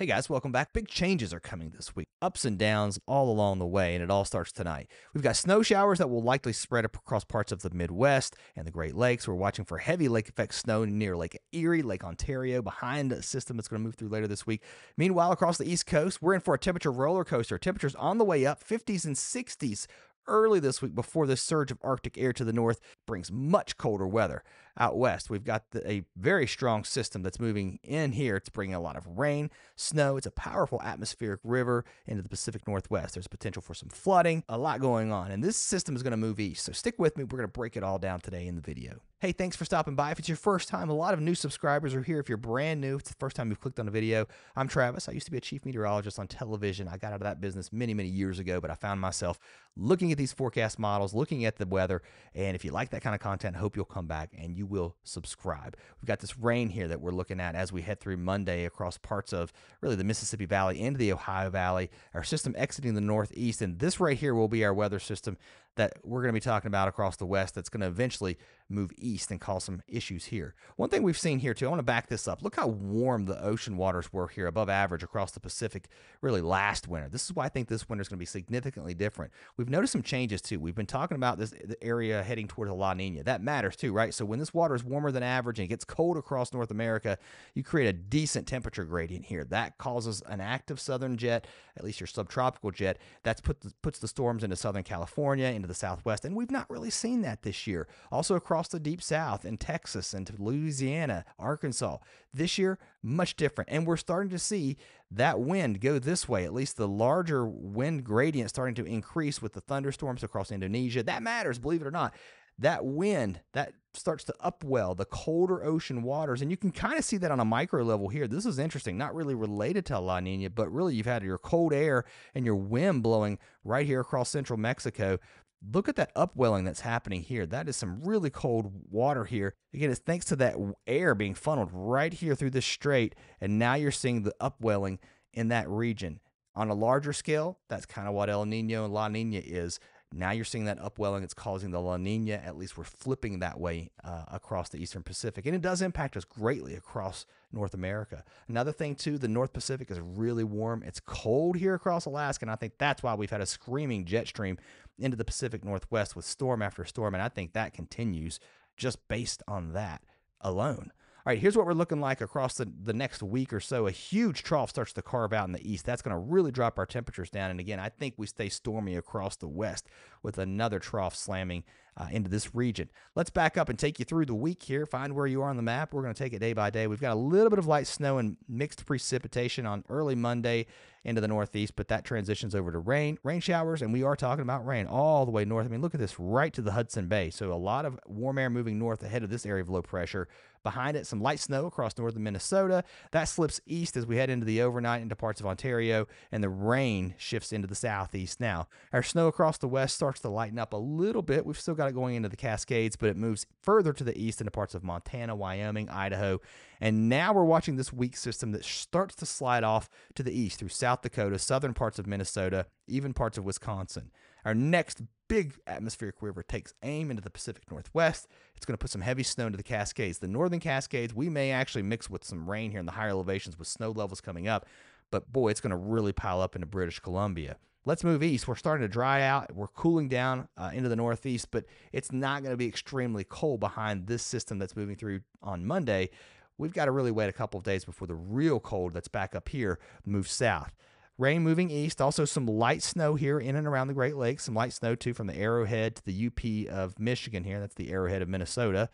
Hey guys, welcome back. Big changes are coming this week. Ups and downs all along the way, and it all starts tonight. We've got snow showers that will likely spread across parts of the Midwest and the Great Lakes. We're watching for heavy lake effect snow near Lake Erie, Lake Ontario, behind a system that's going to move through later this week. Meanwhile, across the East Coast, we're in for a temperature roller coaster. Temperatures on the way up, 50s and 60s early this week before this surge of Arctic air to the north brings much colder weather out west. We've got the, a very strong system that's moving in here. It's bringing a lot of rain, snow. It's a powerful atmospheric river into the Pacific Northwest. There's potential for some flooding, a lot going on. And this system is going to move east. So stick with me. We're going to break it all down today in the video. Hey, thanks for stopping by. If it's your first time, a lot of new subscribers are here. If you're brand new, it's the first time you've clicked on a video. I'm Travis. I used to be a chief meteorologist on television. I got out of that business many, many years ago, but I found myself looking at these forecast models, looking at the weather. And if you like that kind of content, I hope you'll come back and you will subscribe. We've got this rain here that we're looking at as we head through Monday across parts of really the Mississippi Valley into the Ohio Valley. Our system exiting the northeast. And this right here will be our weather system that we're going to be talking about across the west that's going to eventually move east and cause some issues here. One thing we've seen here too, I want to back this up. Look how warm the ocean waters were here above average across the Pacific really last winter. This is why I think this winter is going to be significantly different. We've noticed some changes too. We've been talking about this area heading towards La Nina. That matters too, right? So when this water is warmer than average and it gets cold across North America, you create a decent temperature gradient here. That causes an active southern jet, at least your subtropical jet, that's put puts the storms into Southern California, into the Southwest, and we've not really seen that this year. Also across the deep South in Texas and Louisiana, Arkansas. This year, much different. And we're starting to see that wind go this way, at least the larger wind gradient starting to increase with the thunderstorms across Indonesia. That matters, believe it or not that wind that starts to upwell the colder ocean waters and you can kind of see that on a micro level here this is interesting not really related to la nina but really you've had your cold air and your wind blowing right here across central mexico Look at that upwelling that's happening here. That is some really cold water here. Again, it's thanks to that air being funneled right here through this strait. And now you're seeing the upwelling in that region. On a larger scale, that's kind of what El Nino and La Nina is. Now you're seeing that upwelling. It's causing the La Nina. At least we're flipping that way uh, across the Eastern Pacific. And it does impact us greatly across North America. Another thing, too, the North Pacific is really warm. It's cold here across Alaska. And I think that's why we've had a screaming jet stream into the Pacific Northwest with storm after storm. And I think that continues just based on that alone. All right, here's what we're looking like across the, the next week or so. A huge trough starts to carve out in the east. That's going to really drop our temperatures down. And again, I think we stay stormy across the west with another trough slamming uh, into this region. Let's back up and take you through the week here, find where you are on the map. We're going to take it day by day. We've got a little bit of light snow and mixed precipitation on early Monday into the northeast, but that transitions over to rain, rain showers, and we are talking about rain all the way north. I mean, look at this right to the Hudson Bay. So a lot of warm air moving north ahead of this area of low pressure. Behind it, some light snow across northern Minnesota. That slips east as we head into the overnight into parts of Ontario, and the rain shifts into the southeast now. Our snow across the west starts to lighten up a little bit. We've still got it going into the Cascades, but it moves further to the east into parts of Montana, Wyoming, Idaho. And now we're watching this weak system that starts to slide off to the east through South Dakota, southern parts of Minnesota, even parts of Wisconsin. Our next big atmospheric river takes aim into the Pacific Northwest. It's going to put some heavy snow into the Cascades. The northern Cascades, we may actually mix with some rain here in the higher elevations with snow levels coming up, but boy, it's going to really pile up into British Columbia. Let's move east. We're starting to dry out. We're cooling down uh, into the northeast, but it's not going to be extremely cold behind this system that's moving through on Monday. We've got to really wait a couple of days before the real cold that's back up here moves south. Rain moving east, also some light snow here in and around the Great Lakes, some light snow too from the Arrowhead to the UP of Michigan here. That's the Arrowhead of Minnesota.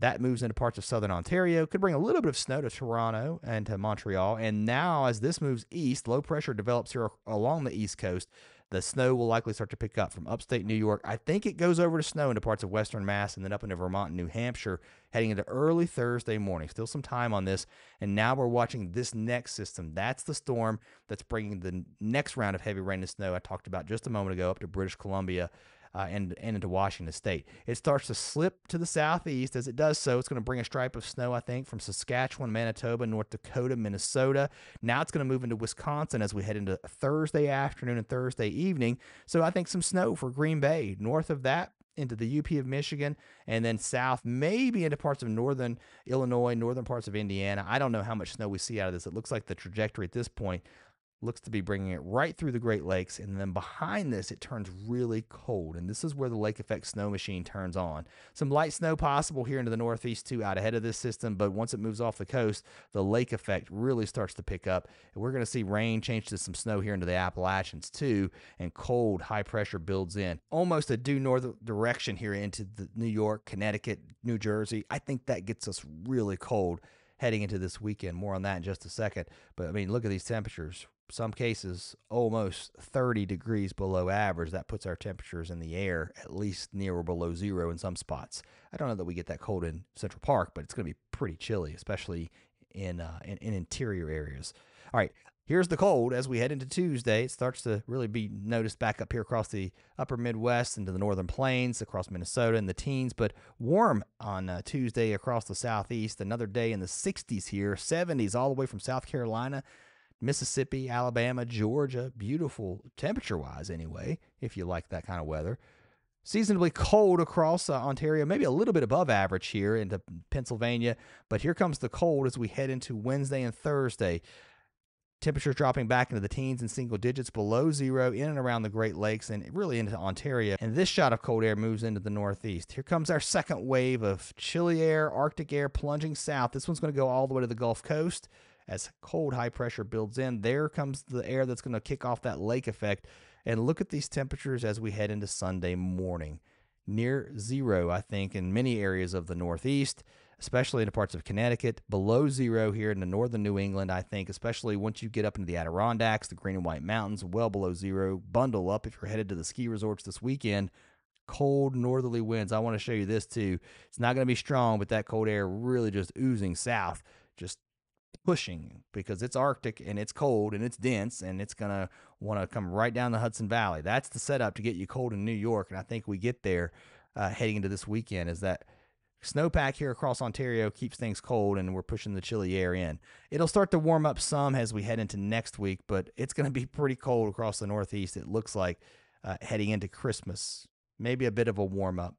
That moves into parts of southern Ontario. Could bring a little bit of snow to Toronto and to Montreal. And now, as this moves east, low pressure develops here along the east coast the snow will likely start to pick up from upstate New York. I think it goes over to snow into parts of western Mass and then up into Vermont and New Hampshire heading into early Thursday morning. Still some time on this. And now we're watching this next system. That's the storm that's bringing the next round of heavy rain and snow I talked about just a moment ago up to British Columbia uh, and, and into Washington State. It starts to slip to the southeast. As it does so, it's going to bring a stripe of snow, I think, from Saskatchewan, Manitoba, North Dakota, Minnesota. Now it's going to move into Wisconsin as we head into Thursday afternoon and Thursday evening. So I think some snow for Green Bay. North of that, into the UP of Michigan and then south, maybe into parts of northern Illinois, northern parts of Indiana. I don't know how much snow we see out of this. It looks like the trajectory at this point looks to be bringing it right through the Great Lakes. And then behind this, it turns really cold. And this is where the lake effect snow machine turns on. Some light snow possible here into the northeast, too, out ahead of this system. But once it moves off the coast, the lake effect really starts to pick up. And we're going to see rain change to some snow here into the Appalachians, too. And cold, high pressure builds in. Almost a due north direction here into the New York, Connecticut, New Jersey. I think that gets us really cold heading into this weekend. More on that in just a second. But I mean, look at these temperatures some cases almost 30 degrees below average. That puts our temperatures in the air at least near or below zero in some spots. I don't know that we get that cold in Central Park, but it's going to be pretty chilly, especially in, uh, in, in interior areas. All right, here's the cold as we head into Tuesday. It starts to really be noticed back up here across the upper Midwest into the northern plains, across Minnesota in the teens, but warm on uh, Tuesday across the southeast. Another day in the 60s here, 70s all the way from South Carolina Mississippi, Alabama, Georgia. Beautiful temperature wise, anyway, if you like that kind of weather. Seasonably cold across uh, Ontario, maybe a little bit above average here into Pennsylvania. But here comes the cold as we head into Wednesday and Thursday. Temperatures dropping back into the teens and single digits below zero in and around the Great Lakes and really into Ontario. And this shot of cold air moves into the northeast. Here comes our second wave of chilly air, Arctic air plunging south. This one's going to go all the way to the Gulf Coast as cold high pressure builds in. There comes the air that's going to kick off that lake effect. And look at these temperatures as we head into Sunday morning. Near zero, I think, in many areas of the Northeast, especially in parts of Connecticut. Below zero here in the northern New England, I think, especially once you get up into the Adirondacks, the Green and White Mountains, well below zero. Bundle up if you're headed to the ski resorts this weekend cold northerly winds. I want to show you this too. It's not going to be strong, but that cold air really just oozing south, just pushing because it's Arctic and it's cold and it's dense and it's going to want to come right down the Hudson Valley. That's the setup to get you cold in New York. And I think we get there uh, heading into this weekend is that snowpack here across Ontario keeps things cold and we're pushing the chilly air in. It'll start to warm up some as we head into next week, but it's going to be pretty cold across the Northeast. It looks like uh, heading into Christmas, maybe a bit of a warm up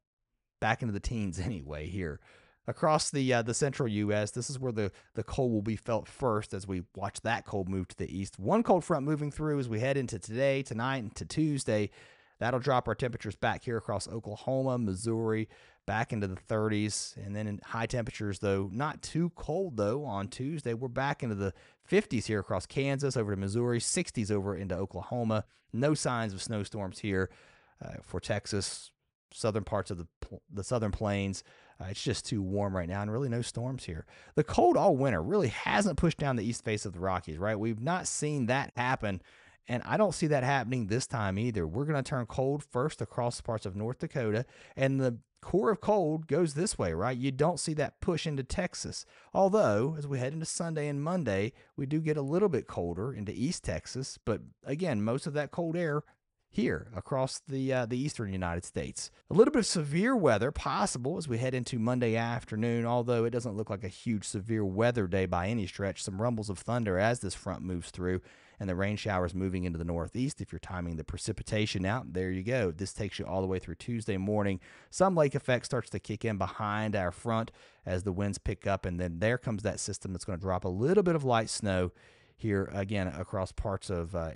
back into the teens anyway here across the uh, the central U.S. This is where the the cold will be felt first as we watch that cold move to the east. One cold front moving through as we head into today, tonight, and to Tuesday. That'll drop our temperatures back here across Oklahoma, Missouri, back into the 30s, and then in high temperatures though not too cold though on Tuesday. We're back into the 50s here across Kansas, over to Missouri, 60s over into Oklahoma. No signs of snowstorms here uh, for Texas, southern parts of the the southern plains. Uh, it's just too warm right now and really no storms here. The cold all winter really hasn't pushed down the east face of the Rockies, right? We've not seen that happen. And I don't see that happening this time either. We're going to turn cold first across parts of North Dakota, and the core of cold goes this way, right? You don't see that push into Texas. Although, as we head into Sunday and Monday, we do get a little bit colder into East Texas, but again, most of that cold air here across the uh, the eastern United States. A little bit of severe weather possible as we head into Monday afternoon, although it doesn't look like a huge severe weather day by any stretch. Some rumbles of thunder as this front moves through and the rain showers moving into the northeast. If you're timing the precipitation out, there you go. This takes you all the way through Tuesday morning. Some lake effect starts to kick in behind our front as the winds pick up, and then there comes that system that's going to drop a little bit of light snow here again across parts of uh,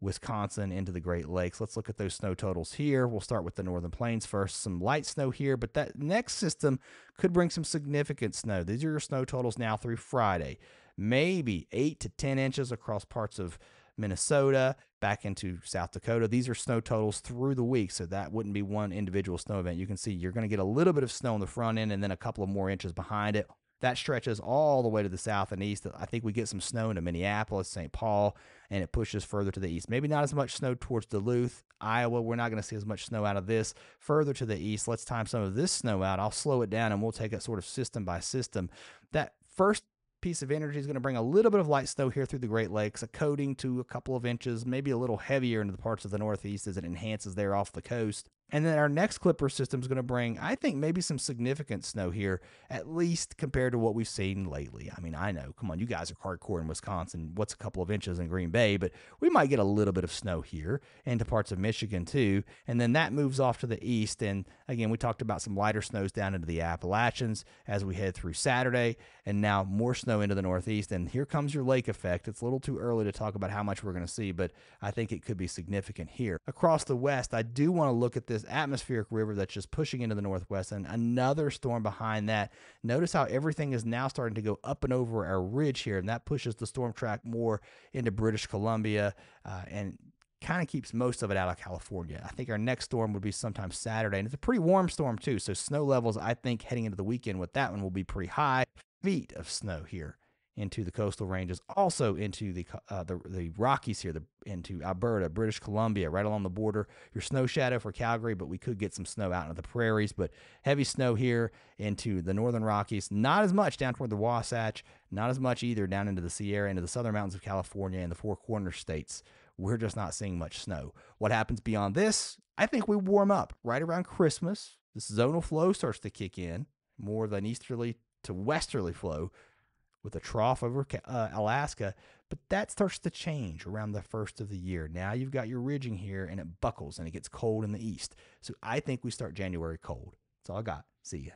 Wisconsin into the Great Lakes. Let's look at those snow totals here. We'll start with the Northern Plains first. Some light snow here, but that next system could bring some significant snow. These are your snow totals now through Friday. Maybe 8 to 10 inches across parts of Minnesota, back into South Dakota. These are snow totals through the week, so that wouldn't be one individual snow event. You can see you're going to get a little bit of snow on the front end and then a couple of more inches behind it. That stretches all the way to the south and east. I think we get some snow into Minneapolis, St. Paul, and it pushes further to the east. Maybe not as much snow towards Duluth, Iowa. We're not going to see as much snow out of this. Further to the east, let's time some of this snow out. I'll slow it down and we'll take it sort of system by system. That first piece of energy is going to bring a little bit of light snow here through the Great Lakes, a coating to a couple of inches, maybe a little heavier into the parts of the Northeast as it enhances there off the coast. And then our next Clipper system is going to bring, I think, maybe some significant snow here, at least compared to what we've seen lately. I mean, I know, come on, you guys are hardcore in Wisconsin. What's a couple of inches in Green Bay? But we might get a little bit of snow here into parts of Michigan too. And then that moves off to the east. And again, we talked about some lighter snows down into the Appalachians as we head through Saturday, and now more snow into the northeast. And here comes your lake effect. It's a little too early to talk about how much we're going to see, but I think it could be significant here. Across the west, I do want to look at this atmospheric river that's just pushing into the northwest and another storm behind that. Notice how everything is now starting to go up and over our ridge here, and that pushes the storm track more into British Columbia uh, and kind of keeps most of it out of California. I think our next storm would be sometime Saturday, and it's a pretty warm storm too. So snow levels, I think, heading into the weekend with that one will be pretty high. Feet of snow here into the coastal ranges, also into the uh, the, the Rockies here, the, into Alberta, British Columbia, right along the border. Your snow shadow for Calgary, but we could get some snow out into the prairies. But heavy snow here into the northern Rockies. Not as much down toward the Wasatch. Not as much either down into the Sierra, into the southern mountains of California and the Four Corner states. We're just not seeing much snow. What happens beyond this? I think we warm up right around Christmas. This zonal flow starts to kick in more of an easterly to westerly flow with a trough over uh, Alaska, but that starts to change around the first of the year. Now you've got your ridging here and it buckles and it gets cold in the east. So I think we start January cold. That's all I got. See ya.